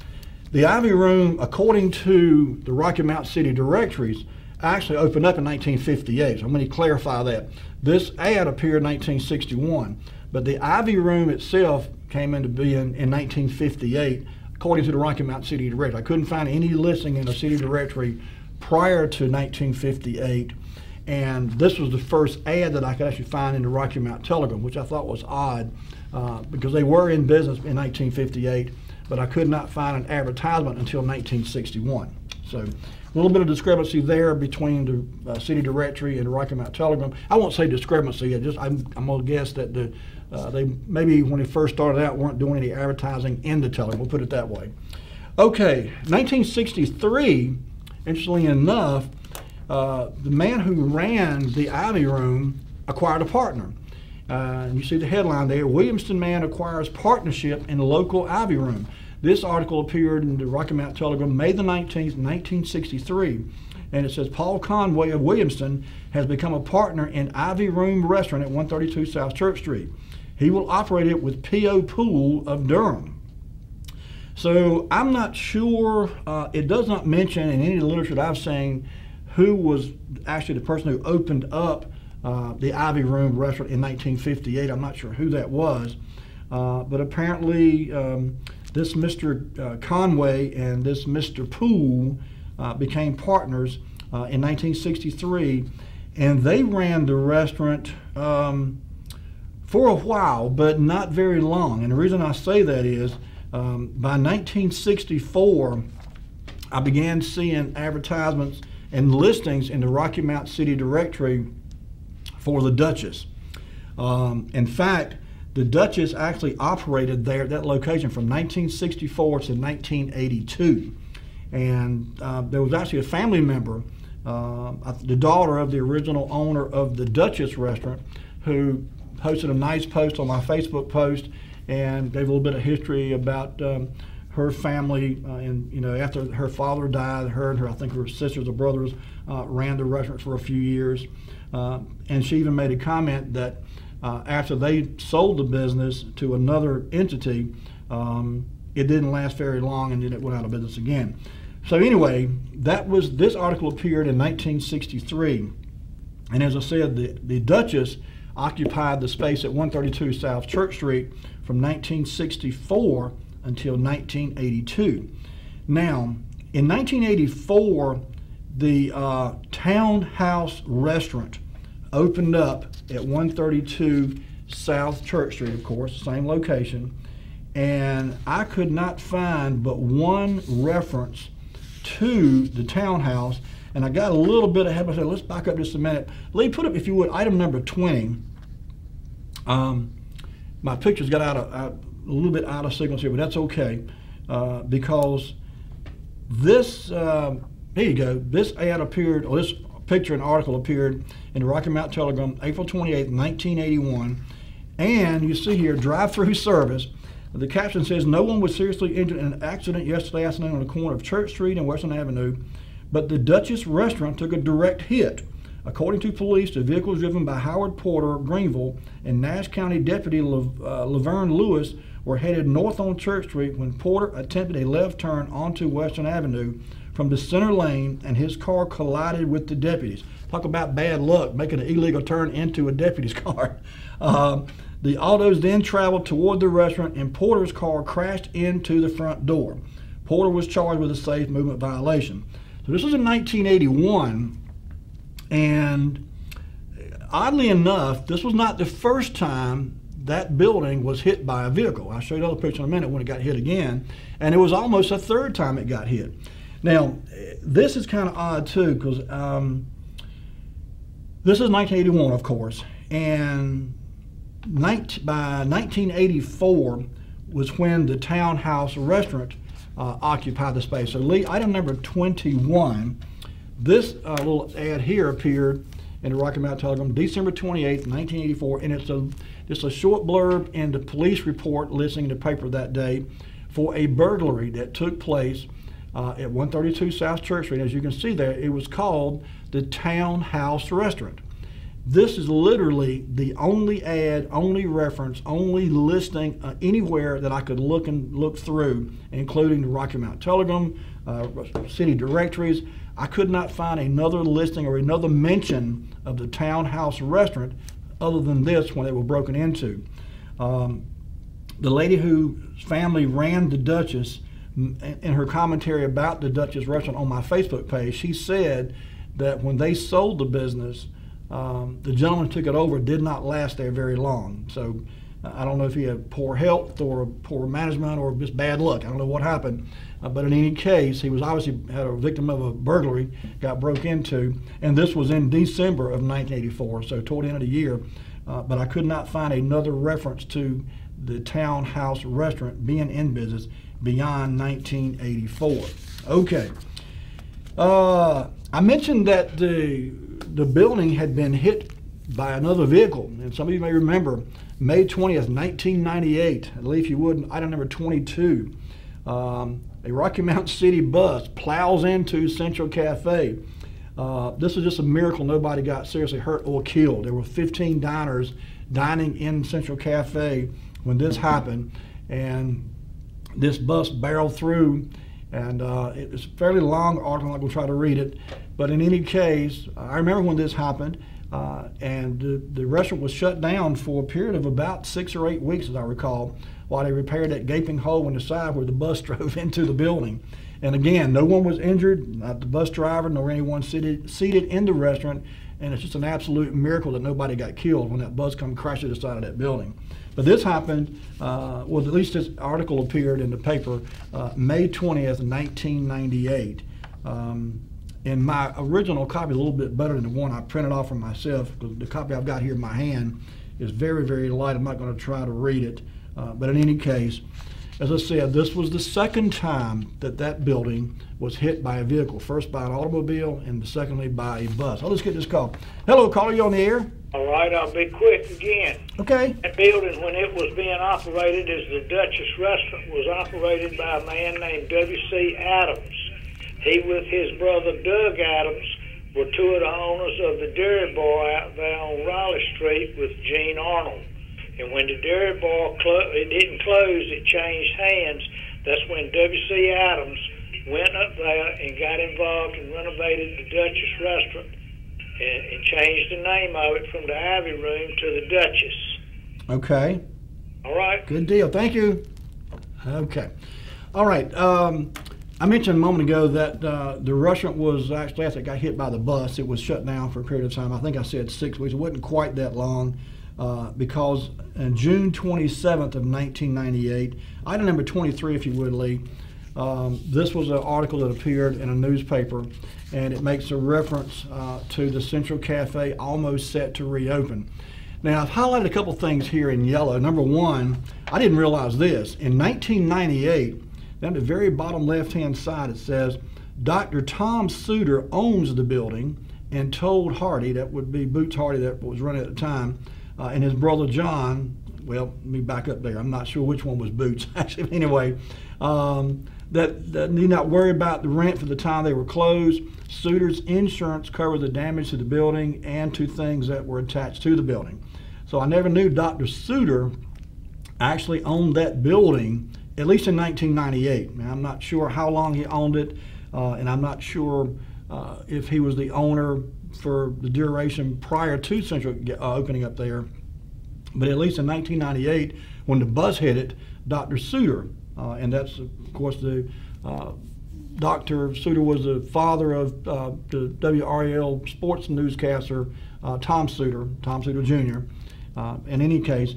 the Ivy Room, according to the Rocky Mount City directories, actually opened up in 1958. So I'm going to clarify that. This ad appeared in 1961, but the Ivy Room itself came into being in 1958, according to the Rocky Mount City Directory. I couldn't find any listing in the city directory prior to 1958, and this was the first ad that I could actually find in the Rocky Mount Telegram, which I thought was odd uh, because they were in business in 1958, but I could not find an advertisement until 1961. So a little bit of discrepancy there between the uh, city directory and the Rocky Mount Telegram. I won't say discrepancy. I just I'm, I'm gonna guess that the uh, they maybe when they first started out weren't doing any advertising in the Telegram. We'll put it that way. Okay, 1963. Interestingly enough, uh, the man who ran the Ivy Room acquired a partner. Uh, you see the headline there Williamston man acquires partnership in local Ivy Room. This article appeared in the Rocky Mount Telegram May the 19th, 1963. And it says Paul Conway of Williamston has become a partner in Ivy Room Restaurant at 132 South Church Street. He will operate it with P.O. Pool of Durham. So I'm not sure, uh, it does not mention in any of the literature that I've seen who was actually the person who opened up uh, the Ivy Room restaurant in 1958. I'm not sure who that was, uh, but apparently um, this Mr. Uh, Conway and this Mr. Poole uh, became partners uh, in 1963, and they ran the restaurant um, for a while, but not very long. And the reason I say that is um, by 1964, I began seeing advertisements and listings in the Rocky Mount City Directory for the Duchess. Um, in fact, the Duchess actually operated there at that location from 1964 to 1982. And uh, there was actually a family member, uh, the daughter of the original owner of the Duchess restaurant, who posted a nice post on my Facebook post and gave a little bit of history about um, her family. Uh, and you know, after her father died, her and her, I think her sisters or brothers, uh, ran the restaurant for a few years. Uh, and she even made a comment that uh, after they sold the business to another entity, um, it didn't last very long, and then it went out of business again. So anyway, that was this article appeared in 1963, and as I said, the, the Duchess occupied the space at 132 South Church Street from 1964 until 1982. Now, in 1984, the uh, Townhouse Restaurant opened up at 132 South Church Street, of course, same location, and I could not find but one reference to the townhouse, and I got a little bit ahead of myself. Let's back up just a minute. Lee, put up, if you would, item number 20. Um, my pictures got out of uh, a little bit out of sequence here, but that's okay uh, because this. Uh, here you go. This ad appeared, or this picture and article appeared in the Rocky Mount Telegram, April 28, 1981. And you see here, drive-through service. The caption says, no one was seriously injured in an accident yesterday afternoon on the corner of Church Street and Western Avenue, but the Duchess restaurant took a direct hit. According to police, the vehicle driven by Howard Porter of Greenville and Nash County Deputy uh, Laverne Lewis were headed north on Church Street when Porter attempted a left turn onto Western Avenue from the center lane and his car collided with the deputies. Talk about bad luck, making an illegal turn into a deputy's car. Uh, the autos then traveled toward the restaurant and Porter's car crashed into the front door. Porter was charged with a safe movement violation. So this was in 1981, and oddly enough, this was not the first time that building was hit by a vehicle. I'll show you another picture in a minute when it got hit again, and it was almost a third time it got hit. Now, this is kind of odd too, because um, this is 1981, of course, and 19, by 1984 was when the Townhouse Restaurant uh, occupied the space. So, Lee, item number 21, this uh, little ad here appeared in the Rocky Mount Telegram December 28, 1984, and it's a just a short blurb in the police report listing the paper that day for a burglary that took place uh, at 132 South Church Street. As you can see there, it was called the Townhouse Restaurant. This is literally the only ad, only reference, only listing uh, anywhere that I could look and look through, including the Rocky Mount Telegram, uh, city directories. I could not find another listing or another mention of the Townhouse Restaurant other than this when they were broken into. Um, the lady whose family ran the Duchess in her commentary about the Duchess restaurant on my Facebook page, she said that when they sold the business, um, the gentleman took it over did not last there very long. So I don't know if he had poor health or poor management or just bad luck. I don't know what happened. Uh, but in any case, he was obviously had a victim of a burglary, got broke into, and this was in December of 1984. So toward the end of the year, uh, but I could not find another reference to the townhouse restaurant being in business beyond 1984. Okay. Uh, I mentioned that the the building had been hit by another vehicle, and some of you may remember May 20th, 1998. I believe you would, item number 22. Um, a Rocky Mount City bus plows into Central Cafe. Uh, this is just a miracle nobody got seriously hurt or killed. There were 15 diners dining in Central Cafe when this happened, and this bus barreled through. And uh, it's a fairly long article. I'm not going to try to read it. But in any case, I remember when this happened, uh, and the, the restaurant was shut down for a period of about six or eight weeks, as I recall, while they repaired that gaping hole in the side where the bus drove into the building. And again, no one was injured, not the bus driver nor anyone seated, seated in the restaurant. And it's just an absolute miracle that nobody got killed when that bus come crashed to the side of that building. But this happened, uh, well, at least this article appeared in the paper uh, May 20th, 1998. Um, and my original copy is a little bit better than the one I printed off for myself because the copy I've got here in my hand is very, very light. I'm not going to try to read it. Uh, but in any case, as I said, this was the second time that that building was hit by a vehicle. First by an automobile, and secondly by a bus. I'll just get this call. Hello, caller, you on the air? All right, I'll be quick again. Okay. That building, when it was being operated as the Duchess Restaurant, was operated by a man named W.C. Adams. He, with his brother Doug Adams, were two of the owners of the Dairy Bar out there on Raleigh Street with Gene Arnold. And when the Dairy Bar clo- it didn't close, it changed hands. That's when W.C. Adams went up there and got involved and renovated the Duchess Restaurant and, and changed the name of it from the Ivy Room to the Duchess. Okay. All right. Good deal. Thank you. Okay. All right. Um, I mentioned a moment ago that uh, the restaurant was actually, after it got hit by the bus, it was shut down for a period of time. I think I said six weeks. It wasn't quite that long uh, because on June 27th of 1998, item number 23, if you would, Lee, um, this was an article that appeared in a newspaper, and it makes a reference uh, to the Central Cafe almost set to reopen. Now, I've highlighted a couple things here in yellow. Number one, I didn't realize this. In 1998, down the very bottom left-hand side, it says, Dr. Tom Suiter owns the building and told Hardy, that would be Boots Hardy that was running at the time, uh, and his brother John, well, let me back up there. I'm not sure which one was Boots, actually. Anyway, um, that, that need not worry about the rent for the time they were closed. Suiter's insurance covered the damage to the building and to things that were attached to the building. So I never knew Dr. Suiter actually owned that building at least in 1998. Now, I'm not sure how long he owned it, uh, and I'm not sure uh, if he was the owner for the duration prior to Central uh, opening up there. But at least in 1998, when the bus hit it, Dr. Suiter, uh, and that's of course the uh, Dr. Suiter was the father of uh, the WRAL sports newscaster Tom Suiter, Tom Suiter Jr. in any case,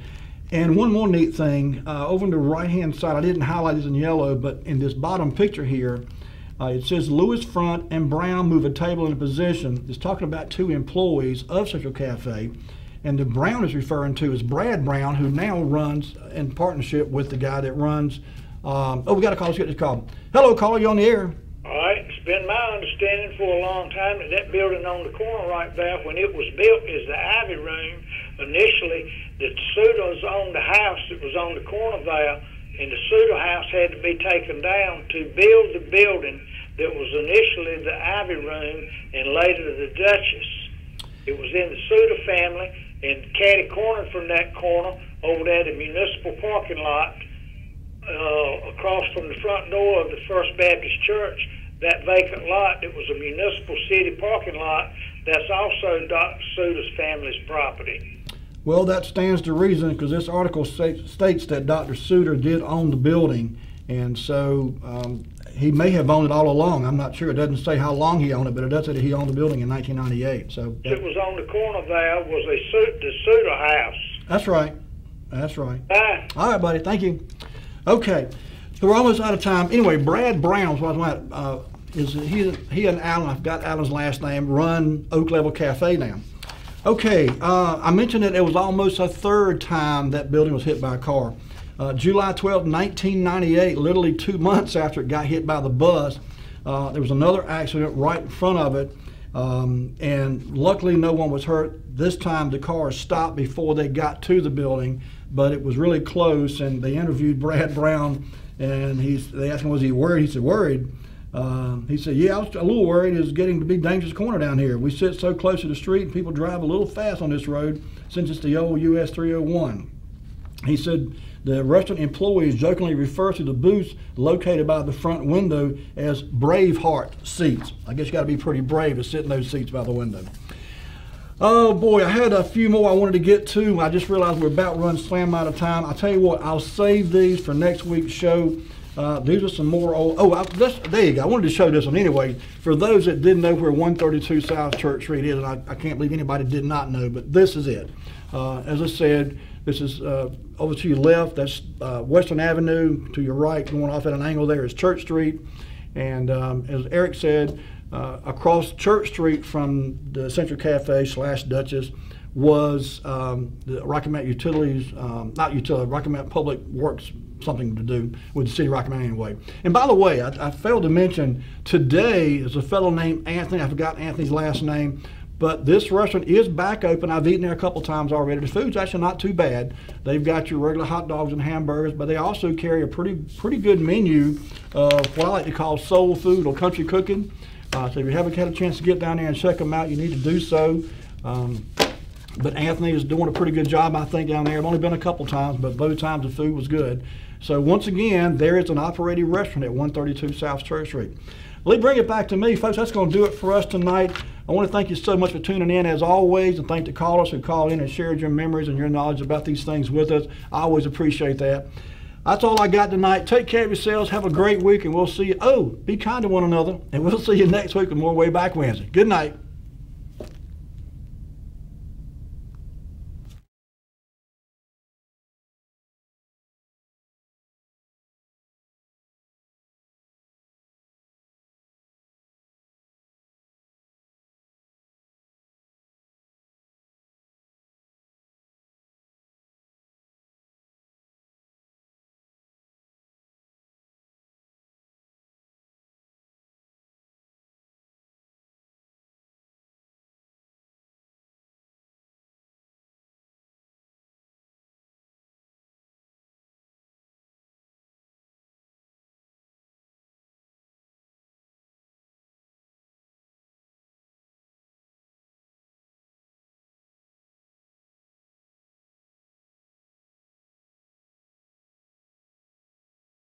and one more neat thing, uh, over on the right hand side, I didn't highlight this in yellow, but in this bottom picture here, uh, it says Lewis Front and Brown move a table into position. It's talking about two employees of Central Cafe. And the Brown is referring to is Brad Brown, who now runs in partnership with the guy that runs. Um, oh, we got a call. Let's get this call. Hello, caller. You on the air? All right. It's been my understanding for a long time that that building on the corner right there, when it was built, is the Ivy Room. Initially, the Suiters owned the house that was on the corner there, and the Suiter house had to be taken down to build the building that was initially the Ivy Room and later the Duchess. It was in the Suiter family, and catty corner from that corner over there, the municipal parking lot, uh, across from the front door of the First Baptist Church, that vacant lot that was a municipal city parking lot, that's also Dr. Suiter's family's property. Well, that stands to reason because this article states that Dr. Suiter did own the building, and so um, he may have owned it all along. I'm not sure. It doesn't say how long he owned it, but it does say that he owned the building in 1998. So it was on the corner there was a Suiter, the Suiter house. That's right. That's right. Bye. All right, buddy. Thank you. Okay, so we're almost out of time. Anyway, Brad Brown, was uh, is he he and Alan. I've got Alan's last name. Run Oak Level Cafe now. Okay, uh, I mentioned that it was almost a third time that building was hit by a car. Uh, July 12, 1998, literally two months after it got hit by the bus, uh, there was another accident right in front of it, um, and luckily no one was hurt. This time the car stopped before they got to the building, but it was really close. And they interviewed Brad Brown, and he's, they asked him, was he worried? He said, worried. Um, he said, "Yeah, I was a little worried. It's getting to be dangerous corner down here. We sit so close to the street, and people drive a little fast on this road since it's the old US 301." He said the restaurant employees jokingly refer to the booths located by the front window as Braveheart seats. I guess you got to be pretty brave to sit in those seats by the window. Oh boy, I had a few more I wanted to get to. I just realized we're about run slam out of time. I'll tell you what, I'll save these for next week's show. Uh, these are some more old. Oh, I, this, there you go. I wanted to show this one anyway. For those that didn't know where 132 South Church Street is, and I, I can't believe anybody did not know, but this is it. Uh, as I said, this is uh, over to your left. That's uh, Western Avenue. To your right, going off at an angle there is Church Street. And um, as Eric said, uh, across Church Street from the Central Cafe slash Duchess was um, the Rocky Mount Utilities, um, not utility, Rocky Mount Public Works something to do with the city of Rocky Mount anyway. And by the way, I, I failed to mention today is a fellow named Anthony. I forgot Anthony's last name. But this restaurant is back open. I've eaten there a couple times already. The food's actually not too bad. They've got your regular hot dogs and hamburgers, but they also carry a pretty pretty good menu of what I like to call soul food or country cooking. Uh, so if you haven't had a chance to get down there and check them out, you need to do so. Um, but Anthony is doing a pretty good job, I think, down there. I've only been a couple times, but both times the food was good. So once again, there is an operating restaurant at 132 South Church Street. Lee, bring it back to me, folks. That's going to do it for us tonight. I want to thank you so much for tuning in, as always, and thank the callers who called in and shared your memories and your knowledge about these things with us. I always appreciate that. That's all I got tonight. Take care of yourselves. Have a great week, and we'll see you. Oh, be kind to one another, and we'll see you next week with more Wayback Wednesday. Good night.